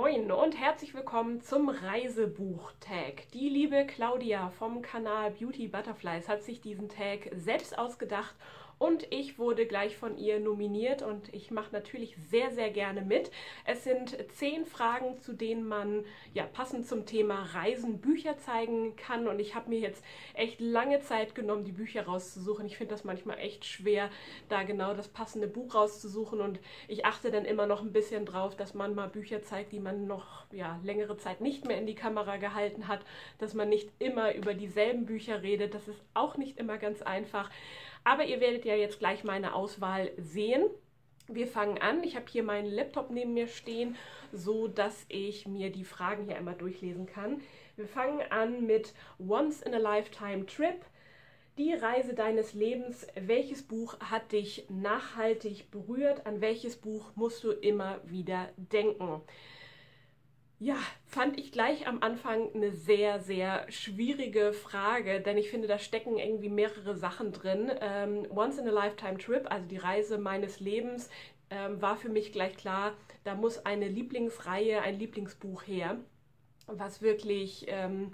Moin und herzlich willkommen zum Reisebuch-Tag. Die liebe Claudia vom Kanal Beauty Butterflies hat sich diesen Tag selbst ausgedacht und ich wurde gleich von ihr nominiert und ich mache natürlich sehr, sehr gerne mit. Es sind zehn Fragen, zu denen man ja passend zum Thema Reisen Bücher zeigen kann und ich habe mir jetzt echt lange Zeit genommen, die Bücher rauszusuchen. Ich finde das manchmal echt schwer, da genau das passende Buch rauszusuchen und ich achte dann immer noch ein bisschen drauf, dass man mal Bücher zeigt, die man noch ja, längere Zeit nicht mehr in die Kamera gehalten hat, dass man nicht immer über dieselben Bücher redet. Das ist auch nicht immer ganz einfach. Aber ihr werdet ja jetzt gleich meine Auswahl sehen. Wir fangen an. Ich habe hier meinen Laptop neben mir stehen, so dass ich mir die Fragen hier einmal durchlesen kann. Wir fangen an mit Once in a Lifetime Trip. Die Reise deines Lebens. Welches Buch hat dich nachhaltig berührt? An welches Buch musst du immer wieder denken? Ja, fand ich gleich am Anfang eine sehr, sehr schwierige Frage, denn ich finde, da stecken irgendwie mehrere Sachen drin. Ähm, Once in a Lifetime Trip, also die Reise meines Lebens, ähm, war für mich gleich klar, da muss eine Lieblingsreihe, ein Lieblingsbuch her, was wirklich, ähm,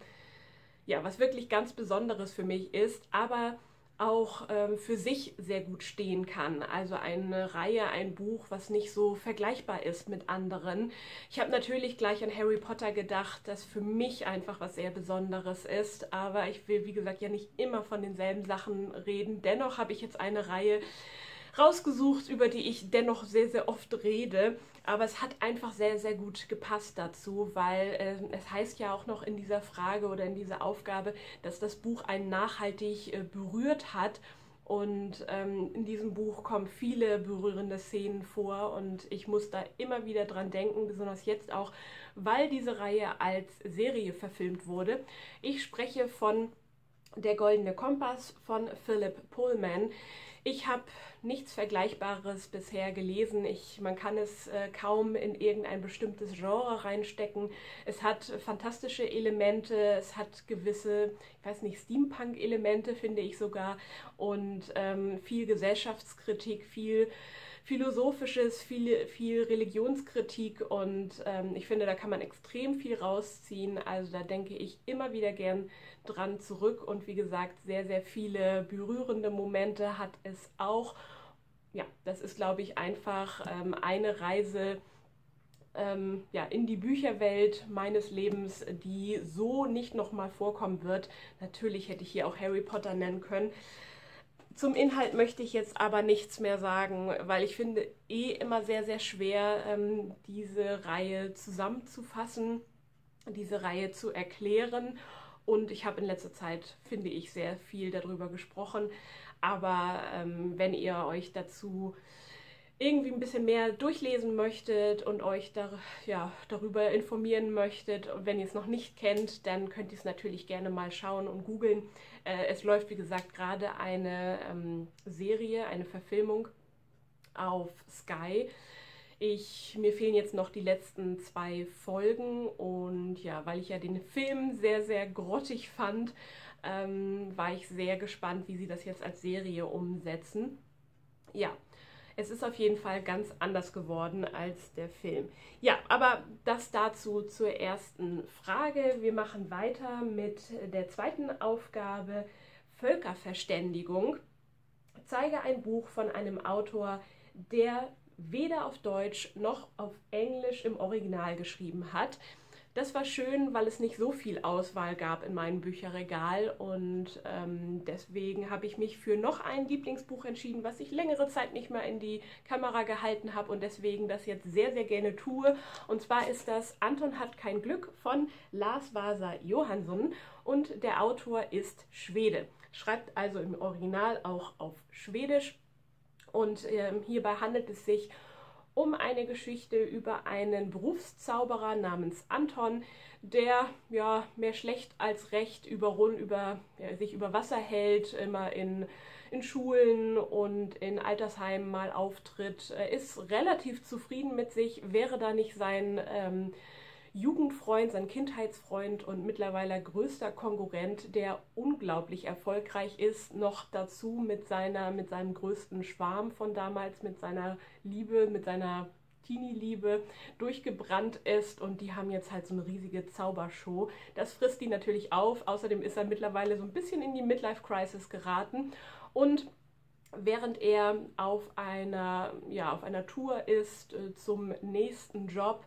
ja, was wirklich ganz Besonderes für mich ist. Aber auch ähm, für sich sehr gut stehen kann. Also eine Reihe, ein Buch, was nicht so vergleichbar ist mit anderen. Ich habe natürlich gleich an Harry Potter gedacht, das für mich einfach was sehr Besonderes ist. Aber ich will, wie gesagt, ja nicht immer von denselben Sachen reden. Dennoch habe ich jetzt eine Reihe, rausgesucht, über die ich dennoch sehr, sehr oft rede. Aber es hat einfach sehr, sehr gut gepasst dazu, weil äh, es heißt ja auch noch in dieser Frage oder in dieser Aufgabe, dass das Buch einen nachhaltig äh, berührt hat. Und ähm, in diesem Buch kommen viele berührende Szenen vor und ich muss da immer wieder dran denken, besonders jetzt auch, weil diese Reihe als Serie verfilmt wurde. Ich spreche von Der Goldene Kompass von Philip Pullman. Ich habe nichts Vergleichbares bisher gelesen. Ich, man kann es äh, kaum in irgendein bestimmtes Genre reinstecken. Es hat fantastische Elemente, es hat gewisse, ich weiß nicht, Steampunk-Elemente, finde ich sogar, und ähm, viel Gesellschaftskritik, viel Philosophisches, viel, viel Religionskritik und ähm, ich finde, da kann man extrem viel rausziehen. Also da denke ich immer wieder gern dran zurück und wie gesagt, sehr, sehr viele berührende Momente hat es auch. Ja, das ist, glaube ich, einfach ähm, eine Reise, ähm, ja, in die Bücherwelt meines Lebens, die so nicht nochmal vorkommen wird. Natürlich hätte ich hier auch Harry Potter nennen können. Zum Inhalt möchte ich jetzt aber nichts mehr sagen, weil ich finde eh immer sehr, sehr schwer, ähm, diese Reihe zusammenzufassen, diese Reihe zu erklären. Und ich habe in letzter Zeit, finde ich, sehr viel darüber gesprochen. Aber ähm, wenn ihr euch dazu irgendwie ein bisschen mehr durchlesen möchtet und euch da, ja, darüber informieren möchtet und wenn ihr es noch nicht kennt, dann könnt ihr es natürlich gerne mal schauen und googeln. Äh, es läuft, wie gesagt, gerade eine ähm, Serie, eine Verfilmung auf Sky. Ich, mir fehlen jetzt noch die letzten zwei Folgen und ja, weil ich ja den Film sehr, sehr grottig fand, ähm, war ich sehr gespannt, wie sie das jetzt als Serie umsetzen. Ja, es ist auf jeden Fall ganz anders geworden als der Film. Ja, aber das dazu zur ersten Frage. Wir machen weiter mit der zweiten Aufgabe Völkerverständigung. Zeige ein Buch von einem Autor, der weder auf Deutsch noch auf Englisch im Original geschrieben hat. Das war schön, weil es nicht so viel Auswahl gab in meinem Bücherregal und ähm, deswegen habe ich mich für noch ein Lieblingsbuch entschieden, was ich längere Zeit nicht mehr in die Kamera gehalten habe und deswegen das jetzt sehr, sehr gerne tue. Und zwar ist das Anton hat kein Glück von Lars Vasa Johansson und der Autor ist Schwede. Schreibt also im Original auch auf Schwedisch und ähm, hierbei handelt es sich um eine Geschichte über einen Berufszauberer namens Anton, der ja mehr schlecht als recht über, über ja, sich über Wasser hält, immer in, in Schulen und in Altersheimen mal auftritt. Ist relativ zufrieden mit sich, wäre da nicht sein ähm, Jugendfreund, sein Kindheitsfreund und mittlerweile größter Konkurrent, der unglaublich erfolgreich ist, noch dazu mit seiner, mit seinem größten Schwarm von damals, mit seiner Liebe, mit seiner Teenie-Liebe durchgebrannt ist und die haben jetzt halt so eine riesige Zaubershow. Das frisst die natürlich auf. Außerdem ist er mittlerweile so ein bisschen in die Midlife-Crisis geraten und während er auf einer, ja, auf einer Tour ist äh, zum nächsten Job,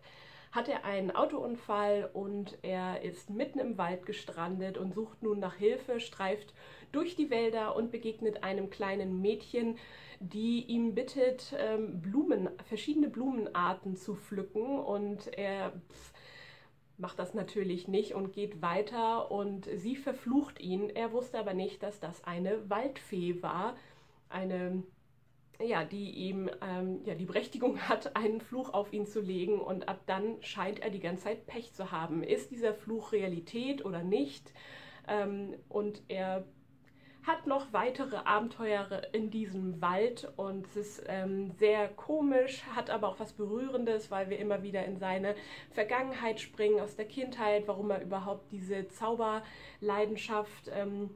hat er einen Autounfall und er ist mitten im Wald gestrandet und sucht nun nach Hilfe, streift durch die Wälder und begegnet einem kleinen Mädchen, die ihm bittet, ähm, Blumen, verschiedene Blumenarten zu pflücken und er pff, macht das natürlich nicht und geht weiter und sie verflucht ihn. Er wusste aber nicht, dass das eine Waldfee war, eine ja, die ihm ähm, ja, die Berechtigung hat, einen Fluch auf ihn zu legen und ab dann scheint er die ganze Zeit Pech zu haben. Ist dieser Fluch Realität oder nicht? Ähm, und er hat noch weitere Abenteuer in diesem Wald und es ist ähm, sehr komisch, hat aber auch was Berührendes, weil wir immer wieder in seine Vergangenheit springen aus der Kindheit, warum er überhaupt diese Zauberleidenschaft ähm,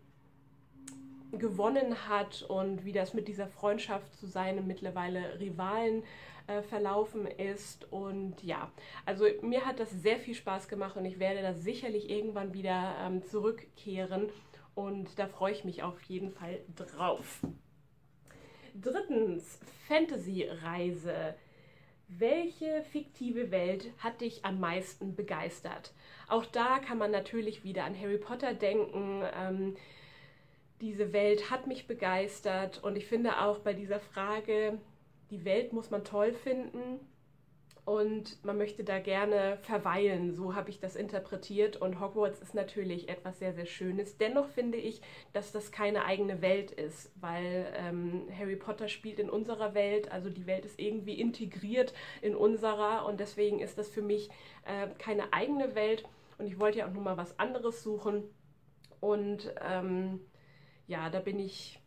gewonnen hat und wie das mit dieser Freundschaft zu seinem mittlerweile Rivalen äh, verlaufen ist. Und ja, also mir hat das sehr viel Spaß gemacht und ich werde da sicherlich irgendwann wieder ähm, zurückkehren und da freue ich mich auf jeden Fall drauf. Drittens, Fantasy-Reise. Welche fiktive Welt hat dich am meisten begeistert? Auch da kann man natürlich wieder an Harry Potter denken. Ähm, diese Welt hat mich begeistert. Und ich finde auch bei dieser Frage, die Welt muss man toll finden. Und man möchte da gerne verweilen. So habe ich das interpretiert. Und Hogwarts ist natürlich etwas sehr, sehr Schönes. Dennoch finde ich, dass das keine eigene Welt ist, weil ähm, Harry Potter spielt in unserer Welt, also die Welt ist irgendwie integriert in unserer. Und deswegen ist das für mich äh, keine eigene Welt. Und ich wollte ja auch nur mal was anderes suchen. Und ähm, ja, da bin ich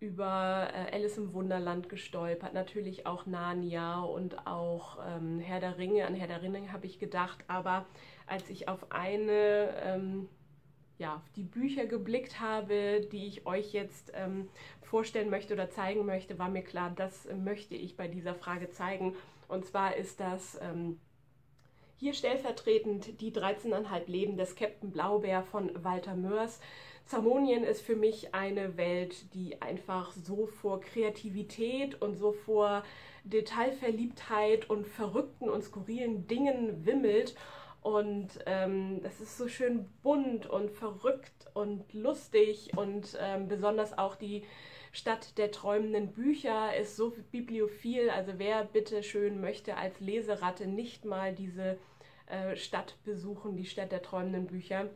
über äh, Alice im Wunderland gestolpert, natürlich auch Narnia und auch ähm, Herr der Ringe. An Herr der Ringe habe ich gedacht, aber als ich auf eine, ähm, ja, auf die Bücher geblickt habe, die ich euch jetzt ähm, vorstellen möchte oder zeigen möchte, war mir klar, das möchte ich bei dieser Frage zeigen. Und zwar ist das ähm, hier stellvertretend die 13,5 Leben des Captain Blaubeer von Walter Mörs. Zamonien ist für mich eine Welt, die einfach so vor Kreativität und so vor Detailverliebtheit und verrückten und skurrilen Dingen wimmelt. Und ähm, das ist so schön bunt und verrückt und lustig und ähm, besonders auch die Stadt der träumenden Bücher ist so bibliophil. Also wer bitte schön möchte als Leseratte nicht mal diese äh, Stadt besuchen, die Stadt der träumenden Bücher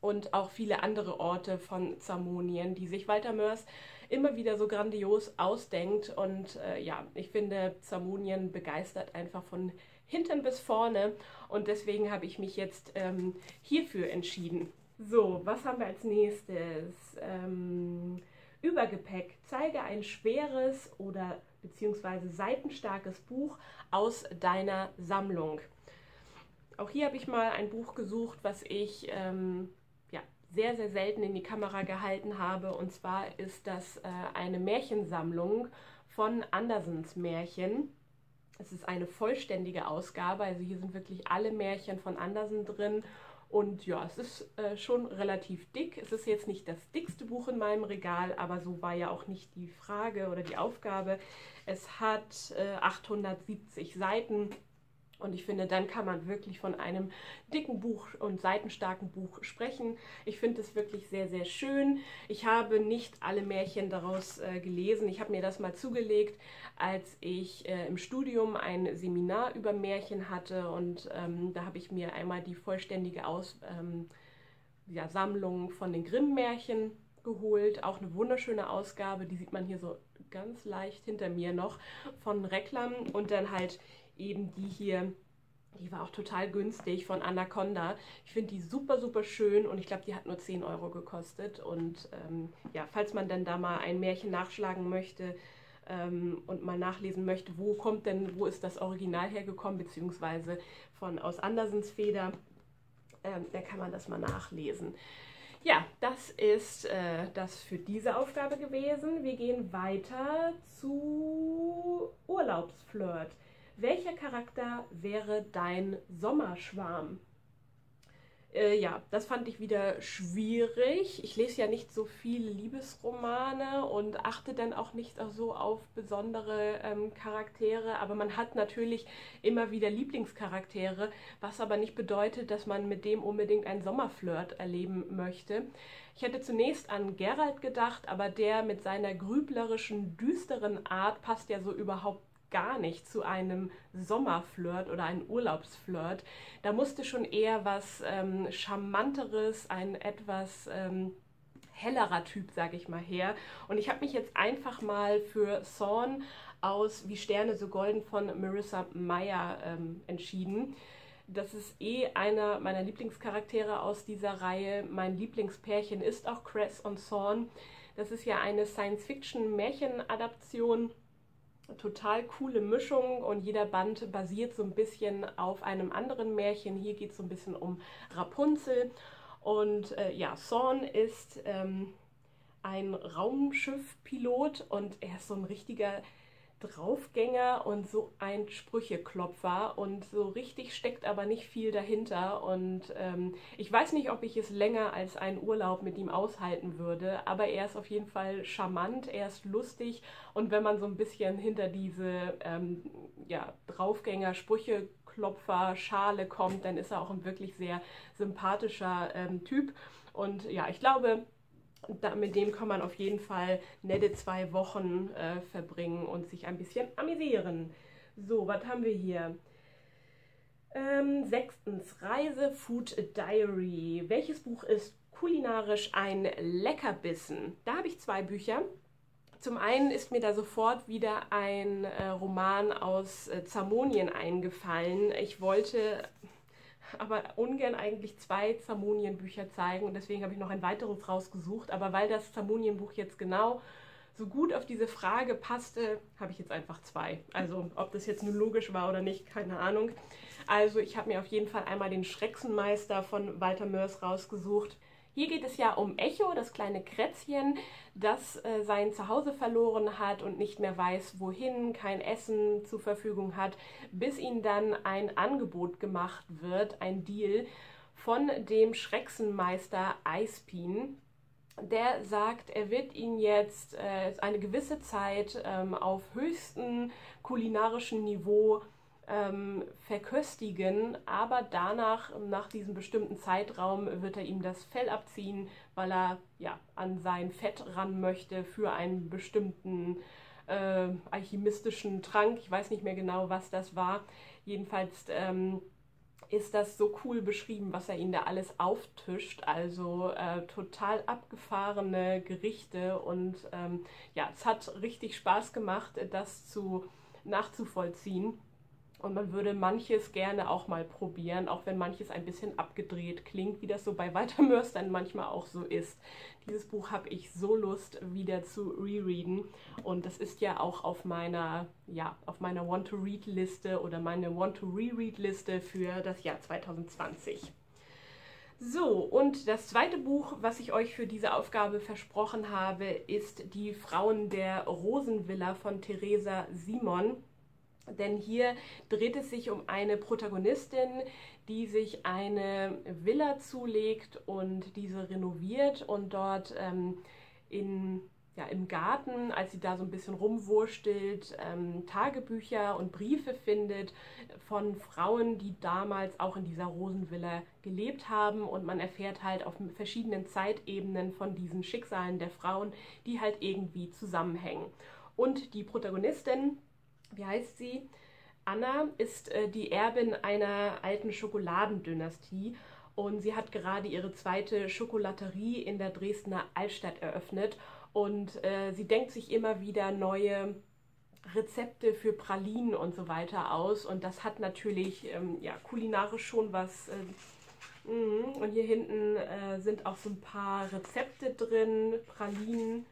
und auch viele andere Orte von Zamonien, die sich Walter Mörs immer wieder so grandios ausdenkt. Und äh, ja, ich finde, Zamonien begeistert einfach von hinten bis vorne. Und deswegen habe ich mich jetzt ähm, hierfür entschieden. So, was haben wir als nächstes? Ähm, Übergepäck. Zeige ein schweres oder beziehungsweise seitenstarkes Buch aus deiner Sammlung. Auch hier habe ich mal ein Buch gesucht, was ich ähm, sehr, sehr selten in die Kamera gehalten habe. Und zwar ist das äh, eine Märchensammlung von Andersens Märchen. Es ist eine vollständige Ausgabe, also hier sind wirklich alle Märchen von Andersen drin. Und ja, es ist äh, schon relativ dick. Es ist jetzt nicht das dickste Buch in meinem Regal, aber so war ja auch nicht die Frage oder die Aufgabe. Es hat äh, 870 Seiten und ich finde, dann kann man wirklich von einem dicken Buch und seitenstarken Buch sprechen. Ich finde es wirklich sehr, sehr schön. Ich habe nicht alle Märchen daraus äh, gelesen. Ich habe mir das mal zugelegt, als ich äh, im Studium ein Seminar über Märchen hatte. Und ähm, da habe ich mir einmal die vollständige Aus, ähm, ja, Sammlung von den Grimm-Märchen geholt. Auch eine wunderschöne Ausgabe. Die sieht man hier so ganz leicht hinter mir noch von Reklam. Und dann halt eben die hier, die war auch total günstig von Anaconda. Ich finde die super, super schön und ich glaube, die hat nur 10 Euro gekostet. Und ähm, ja, falls man dann da mal ein Märchen nachschlagen möchte, ähm, und mal nachlesen möchte, wo kommt denn, wo ist das Original hergekommen, beziehungsweise von aus Andersens Feder, ähm, dann kann man das mal nachlesen. Ja, das ist äh, das für diese Aufgabe gewesen. Wir gehen weiter zu Urlaubsflirt. Welcher Charakter wäre dein Sommerschwarm? Äh, ja, das fand ich wieder schwierig. Ich lese ja nicht so viele Liebesromane und achte dann auch nicht so auf besondere ähm, Charaktere, aber man hat natürlich immer wieder Lieblingscharaktere, was aber nicht bedeutet, dass man mit dem unbedingt einen Sommerflirt erleben möchte. Ich hätte zunächst an Gerald gedacht, aber der mit seiner grüblerischen, düsteren Art passt ja so überhaupt gar nicht zu einem Sommerflirt oder einem Urlaubsflirt. Da musste schon eher was ähm, Charmanteres, ein etwas ähm, hellerer Typ, sage ich mal, her. Und ich habe mich jetzt einfach mal für Thorn aus Wie Sterne so golden von Marissa Meyer ähm, entschieden. Das ist eh einer meiner Lieblingscharaktere aus dieser Reihe. Mein Lieblingspärchen ist auch Cress und Thorn. Das ist ja eine Science-Fiction-Märchen-Adaption total coole Mischung und jeder Band basiert so ein bisschen auf einem anderen Märchen. Hier geht es so ein bisschen um Rapunzel. Und äh, ja, Thorn ist ähm, ein Raumschiffpilot und er ist so ein richtiger Draufgänger und so ein Sprücheklopfer und so richtig steckt aber nicht viel dahinter und ähm, ich weiß nicht, ob ich es länger als einen Urlaub mit ihm aushalten würde, aber er ist auf jeden Fall charmant, er ist lustig und wenn man so ein bisschen hinter diese ähm, ja, Draufgänger, Sprücheklopfer, Schale kommt, dann ist er auch ein wirklich sehr sympathischer ähm, Typ und ja, ich glaube, da, mit dem kann man auf jeden Fall nette zwei Wochen äh, verbringen und sich ein bisschen amüsieren. So, was haben wir hier? Ähm, sechstens, Reise Food Diary. Welches Buch ist kulinarisch ein Leckerbissen? Da habe ich zwei Bücher. Zum einen ist mir da sofort wieder ein äh, Roman aus äh, Zamonien eingefallen. Ich wollte aber ungern eigentlich zwei Zamonien-Bücher zeigen und deswegen habe ich noch ein weiteres rausgesucht. Aber weil das Zamonien-Buch jetzt genau so gut auf diese Frage passte, habe ich jetzt einfach zwei. Also ob das jetzt nur logisch war oder nicht, keine Ahnung. Also ich habe mir auf jeden Fall einmal den Schrecksenmeister von Walter Mörs rausgesucht. Hier geht es ja um Echo, das kleine Krätzchen, das äh, sein Zuhause verloren hat und nicht mehr weiß, wohin, kein Essen zur Verfügung hat, bis ihm dann ein Angebot gemacht wird, ein Deal von dem Schrecksenmeister Eispin. Der sagt, er wird ihn jetzt äh, eine gewisse Zeit ähm, auf höchstem kulinarischen Niveau ähm, verköstigen, aber danach, nach diesem bestimmten Zeitraum, wird er ihm das Fell abziehen, weil er ja an sein Fett ran möchte für einen bestimmten äh, alchemistischen Trank. Ich weiß nicht mehr genau, was das war. Jedenfalls ähm, ist das so cool beschrieben, was er ihnen da alles auftischt. Also äh, total abgefahrene Gerichte und ähm, ja, es hat richtig Spaß gemacht, das zu nachzuvollziehen. Und man würde manches gerne auch mal probieren, auch wenn manches ein bisschen abgedreht klingt, wie das so bei Walter Mörs dann manchmal auch so ist. Dieses Buch habe ich so Lust, wieder zu rereaden. Und das ist ja auch auf meiner, ja, auf meiner Want-to-Read-Liste oder meine Want-to-Reread-Liste für das Jahr 2020. So, und das zweite Buch, was ich euch für diese Aufgabe versprochen habe, ist Die Frauen der Rosenvilla von Theresa Simon. Denn hier dreht es sich um eine Protagonistin, die sich eine Villa zulegt und diese renoviert und dort ähm, in, ja, im Garten, als sie da so ein bisschen rumwurstelt, ähm, Tagebücher und Briefe findet von Frauen, die damals auch in dieser Rosenvilla gelebt haben. Und man erfährt halt auf verschiedenen Zeitebenen von diesen Schicksalen der Frauen, die halt irgendwie zusammenhängen. Und die Protagonistin, wie heißt sie? Anna ist äh, die Erbin einer alten Schokoladendynastie und sie hat gerade ihre zweite Schokolaterie in der Dresdner Altstadt eröffnet und äh, sie denkt sich immer wieder neue Rezepte für Pralinen und so weiter aus und das hat natürlich ähm, ja, kulinarisch schon was. Äh, und hier hinten äh, sind auch so ein paar Rezepte drin, Pralinen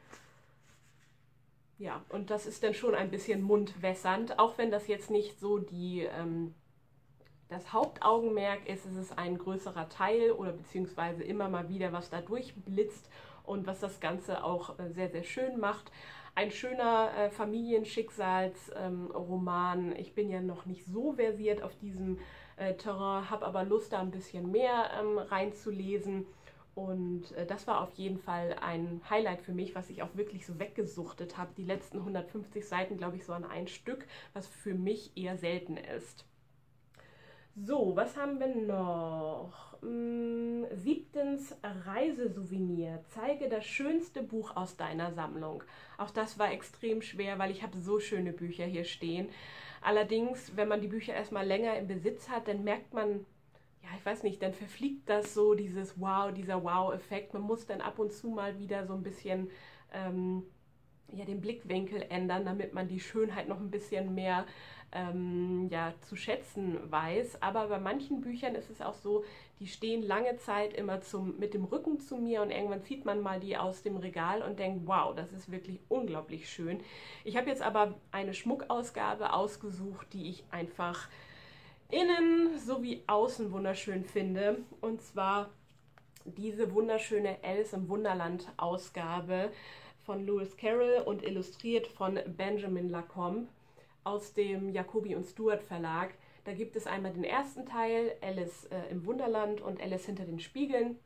ja, und das ist dann schon ein bisschen mundwässernd, auch wenn das jetzt nicht so die, ähm, das Hauptaugenmerk ist, ist es ein größerer Teil oder beziehungsweise immer mal wieder was da durchblitzt und was das Ganze auch äh, sehr, sehr schön macht. ein schöner äh, Familienschicksalsroman. Ähm, ich bin ja noch nicht so versiert auf diesem äh, Terrain, habe aber Lust, da ein bisschen mehr ähm, reinzulesen. Und äh, das war auf jeden Fall ein Highlight für mich, was ich auch wirklich so weggesuchtet habe. Die letzten 150 Seiten, glaube ich, so an ein Stück, was für mich eher selten ist. So, was haben wir noch? Hm, siebtens Reisesouvenir. Zeige das schönste Buch aus deiner Sammlung. Auch das war extrem schwer, weil ich habe so schöne Bücher hier stehen. Allerdings, wenn man die Bücher erstmal länger im Besitz hat, dann merkt man, ja, ich weiß nicht, dann verfliegt das so, dieses Wow, dieser Wow-Effekt. Man muss dann ab und zu mal wieder so ein bisschen ähm, ja, den Blickwinkel ändern, damit man die Schönheit noch ein bisschen mehr ähm, ja, zu schätzen weiß. Aber bei manchen Büchern ist es auch so, die stehen lange Zeit immer zum, mit dem Rücken zu mir und irgendwann zieht man mal die aus dem Regal und denkt, wow, das ist wirklich unglaublich schön. Ich habe jetzt aber eine Schmuckausgabe ausgesucht, die ich einfach innen sowie außen wunderschön finde. Und zwar diese wunderschöne Alice im Wunderland Ausgabe von Lewis Carroll und illustriert von Benjamin Lacombe aus dem Jacobi und Stuart Verlag. Da gibt es einmal den ersten Teil, Alice äh, im Wunderland und Alice hinter den Spiegeln.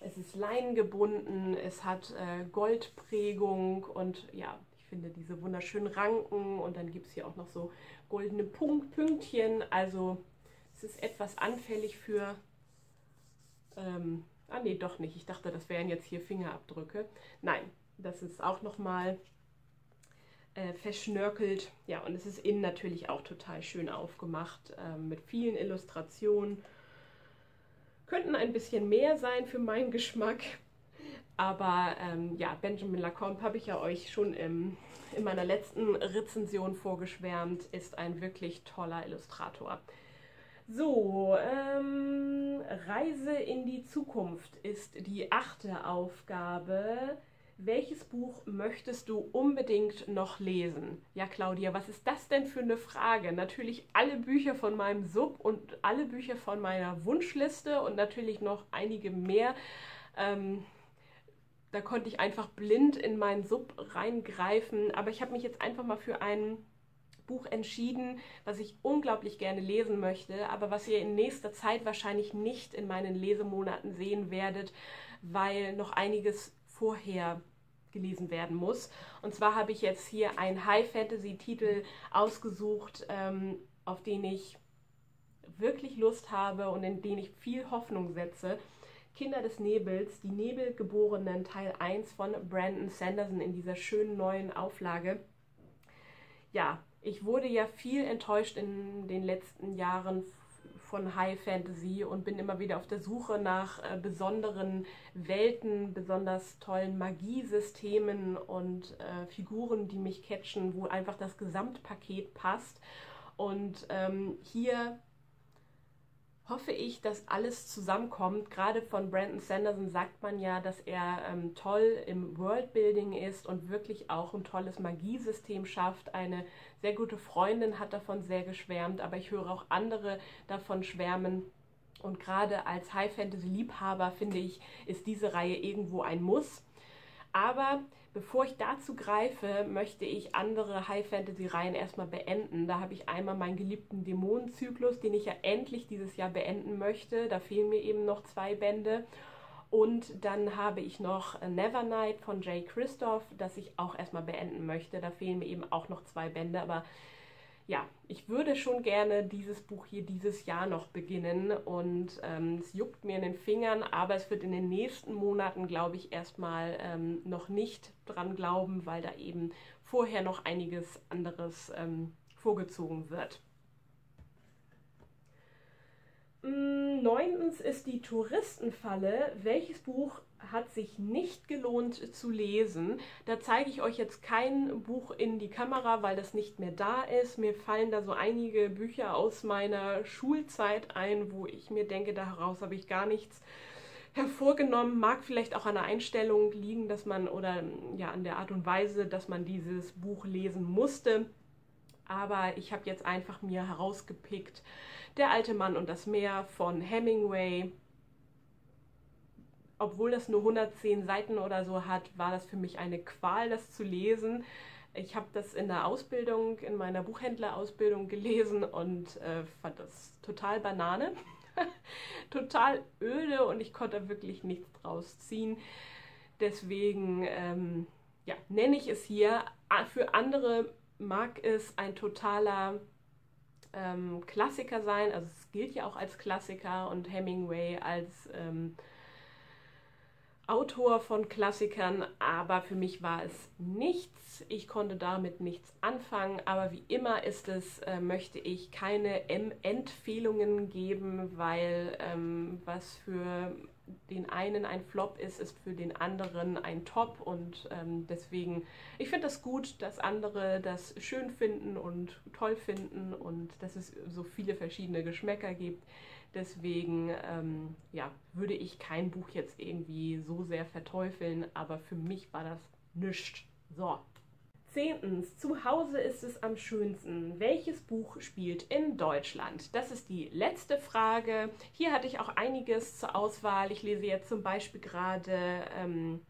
Es ist leinengebunden, es hat äh, Goldprägung und ja, finde diese wunderschönen Ranken und dann gibt es hier auch noch so goldene Punkt, Pünktchen. Also es ist etwas anfällig für... Ähm, ah nee, doch nicht. Ich dachte, das wären jetzt hier Fingerabdrücke. Nein, das ist auch nochmal äh, verschnörkelt. Ja, und es ist innen natürlich auch total schön aufgemacht äh, mit vielen Illustrationen. Könnten ein bisschen mehr sein für meinen Geschmack. Aber ähm, ja, Benjamin Lacombe habe ich ja euch schon im, in meiner letzten Rezension vorgeschwärmt, ist ein wirklich toller Illustrator. So, ähm, Reise in die Zukunft ist die achte Aufgabe welches Buch möchtest du unbedingt noch lesen? Ja, Claudia, was ist das denn für eine Frage? Natürlich alle Bücher von meinem Sub und alle Bücher von meiner Wunschliste und natürlich noch einige mehr. Ähm, da konnte ich einfach blind in meinen Sub reingreifen, aber ich habe mich jetzt einfach mal für ein Buch entschieden, was ich unglaublich gerne lesen möchte, aber was ihr in nächster Zeit wahrscheinlich nicht in meinen Lesemonaten sehen werdet, weil noch einiges vorher gelesen werden muss. Und zwar habe ich jetzt hier einen High-Fantasy-Titel ausgesucht, ähm, auf den ich wirklich Lust habe und in den ich viel Hoffnung setze. Kinder des Nebels, die Nebelgeborenen, Teil 1 von Brandon Sanderson in dieser schönen neuen Auflage. Ja, ich wurde ja viel enttäuscht in den letzten Jahren von High Fantasy und bin immer wieder auf der Suche nach äh, besonderen Welten, besonders tollen Magiesystemen und äh, Figuren, die mich catchen, wo einfach das Gesamtpaket passt. Und ähm, hier hoffe ich, dass alles zusammenkommt. Gerade von Brandon Sanderson sagt man ja, dass er ähm, toll im Worldbuilding ist und wirklich auch ein tolles Magiesystem schafft. Eine sehr gute Freundin hat davon sehr geschwärmt, aber ich höre auch andere davon schwärmen. Und gerade als High-Fantasy-Liebhaber finde ich, ist diese Reihe irgendwo ein Muss. Aber bevor ich dazu greife, möchte ich andere High-Fantasy-Reihen erstmal beenden. Da habe ich einmal meinen geliebten Dämonenzyklus, den ich ja endlich dieses Jahr beenden möchte. Da fehlen mir eben noch zwei Bände. Und dann habe ich noch Nevernight von Jay Christoph, das ich auch erstmal beenden möchte. Da fehlen mir eben auch noch zwei Bände, aber ja, ich würde schon gerne dieses Buch hier dieses Jahr noch beginnen und ähm, es juckt mir in den Fingern, aber es wird in den nächsten Monaten, glaube ich, erstmal ähm, noch nicht dran glauben, weil da eben vorher noch einiges anderes ähm, vorgezogen wird. Mm, neuntens ist die Touristenfalle. Welches Buch hat sich nicht gelohnt zu lesen? Da zeige ich euch jetzt kein Buch in die Kamera, weil das nicht mehr da ist. Mir fallen da so einige Bücher aus meiner Schulzeit ein, wo ich mir denke, daraus habe ich gar nichts hervorgenommen. Mag vielleicht auch an der Einstellung liegen, dass man oder ja an der Art und Weise, dass man dieses Buch lesen musste. Aber ich habe jetzt einfach mir herausgepickt, der alte Mann und das Meer von Hemingway. obwohl das nur 110 Seiten oder so hat, war das für mich eine Qual, das zu lesen. Ich habe das in der Ausbildung, in meiner Buchhändlerausbildung gelesen und äh, fand das total Banane, total öde und ich konnte wirklich nichts draus ziehen. Deswegen ähm, ja, nenne ich es hier. Für andere mag es ein totaler ähm, Klassiker sein. Also es gilt ja auch als Klassiker und Hemingway als ähm, Autor von Klassikern, aber für mich war es nichts. Ich konnte damit nichts anfangen, aber wie immer ist es, äh, möchte ich keine Empfehlungen geben, weil ähm, was für den einen ein Flop ist, ist für den anderen ein Top und ähm, deswegen, ich finde das gut, dass andere das schön finden und toll finden und dass es so viele verschiedene Geschmäcker gibt. Deswegen ähm, ja, würde ich kein Buch jetzt irgendwie so sehr verteufeln, aber für mich war das nichts. So. Zehntens, zu Hause ist es am schönsten. Welches Buch spielt in Deutschland? Das ist die letzte Frage. Hier hatte ich auch einiges zur Auswahl. Ich lese jetzt zum Beispiel gerade ähm,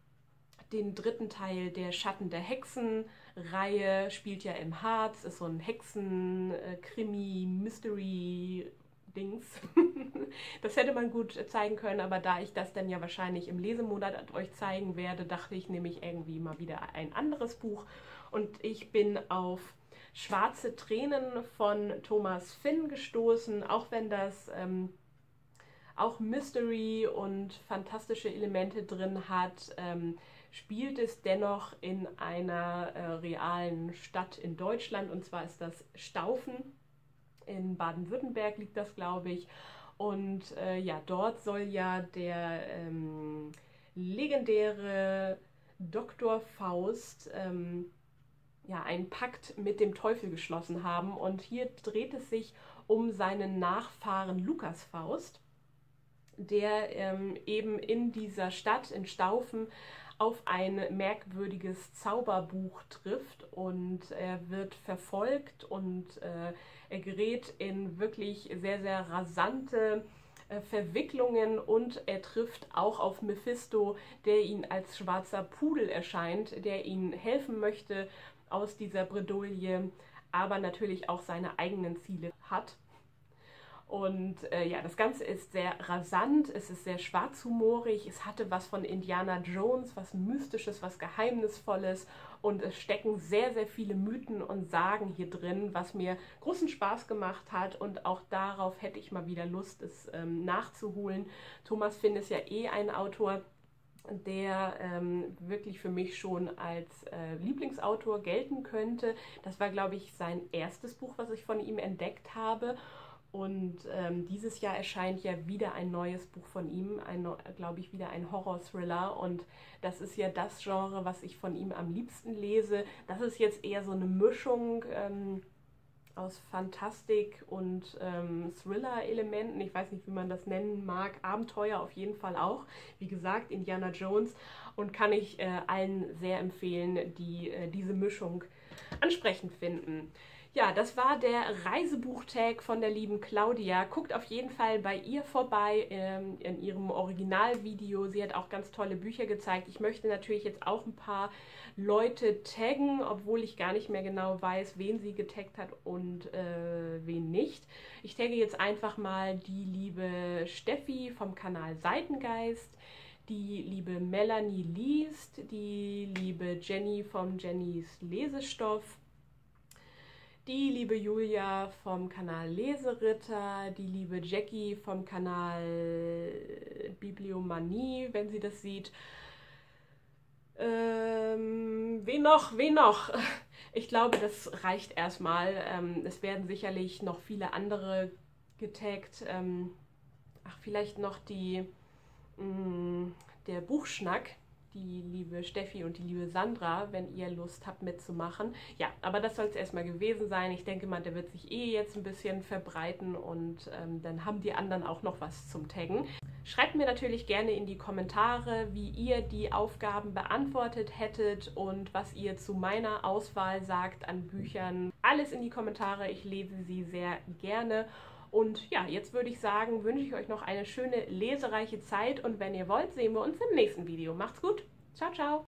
den dritten Teil der Schatten der Hexen. Reihe spielt ja im Harz, ist so ein Hexen-Krimi, Mystery, Dings. das hätte man gut zeigen können, aber da ich das dann ja wahrscheinlich im Lesemonat euch zeigen werde, dachte ich, nehme ich irgendwie mal wieder ein anderes Buch. Und ich bin auf Schwarze Tränen von Thomas Finn gestoßen, auch wenn das ähm, auch Mystery und fantastische Elemente drin hat. Ähm, spielt es dennoch in einer äh, realen Stadt in Deutschland und zwar ist das Staufen in Baden-Württemberg liegt das, glaube ich. Und äh, ja, dort soll ja der ähm, legendäre Dr. Faust ähm, ja, einen Pakt mit dem Teufel geschlossen haben. Und hier dreht es sich um seinen Nachfahren Lukas Faust, der ähm, eben in dieser Stadt in Staufen auf ein merkwürdiges Zauberbuch trifft und er wird verfolgt und äh, er gerät in wirklich sehr, sehr rasante äh, Verwicklungen und er trifft auch auf Mephisto, der ihn als schwarzer Pudel erscheint, der ihn helfen möchte aus dieser Bredouille, aber natürlich auch seine eigenen Ziele hat. Und äh, ja, das Ganze ist sehr rasant, es ist sehr schwarzhumorig, es hatte was von Indiana Jones, was Mystisches, was Geheimnisvolles und es stecken sehr, sehr viele Mythen und Sagen hier drin, was mir großen Spaß gemacht hat und auch darauf hätte ich mal wieder Lust, es ähm, nachzuholen. Thomas Finn ist ja eh ein Autor, der ähm, wirklich für mich schon als äh, Lieblingsautor gelten könnte. Das war, glaube ich, sein erstes Buch, was ich von ihm entdeckt habe. Und ähm, dieses Jahr erscheint ja wieder ein neues Buch von ihm, glaube ich, wieder ein Horror-Thriller. Und das ist ja das Genre, was ich von ihm am liebsten lese. Das ist jetzt eher so eine Mischung ähm, aus Fantastik und ähm, Thriller-Elementen. Ich weiß nicht, wie man das nennen mag. Abenteuer auf jeden Fall auch. Wie gesagt, Indiana Jones. Und kann ich äh, allen sehr empfehlen, die äh, diese Mischung ansprechend finden. Ja, das war der Reisebuchtag von der lieben Claudia. Guckt auf jeden Fall bei ihr vorbei ähm, in ihrem Originalvideo. Sie hat auch ganz tolle Bücher gezeigt. Ich möchte natürlich jetzt auch ein paar Leute taggen, obwohl ich gar nicht mehr genau weiß, wen sie getaggt hat und äh, wen nicht. Ich tagge jetzt einfach mal die liebe Steffi vom Kanal Seitengeist die liebe Melanie liest, die liebe Jenny vom Jennys Lesestoff, die liebe Julia vom Kanal Leseritter, die liebe Jackie vom Kanal Bibliomanie, wenn sie das sieht. Ähm, wen noch? Wen noch? Ich glaube, das reicht erstmal. Ähm, es werden sicherlich noch viele andere getaggt. Ähm, ach, vielleicht noch die, mh, mm, der Buchschnack die liebe Steffi und die liebe Sandra, wenn ihr Lust habt mitzumachen. Ja, aber das soll es erstmal gewesen sein. Ich denke mal, der wird sich eh jetzt ein bisschen verbreiten und ähm, dann haben die anderen auch noch was zum Taggen. Schreibt mir natürlich gerne in die Kommentare, wie ihr die Aufgaben beantwortet hättet und was ihr zu meiner Auswahl sagt an Büchern. Alles in die Kommentare, ich lese sie sehr gerne. Und ja, jetzt würde ich sagen, wünsche ich euch noch eine schöne lesereiche Zeit und wenn ihr wollt, sehen wir uns im nächsten Video. Macht's gut. Ciao, ciao.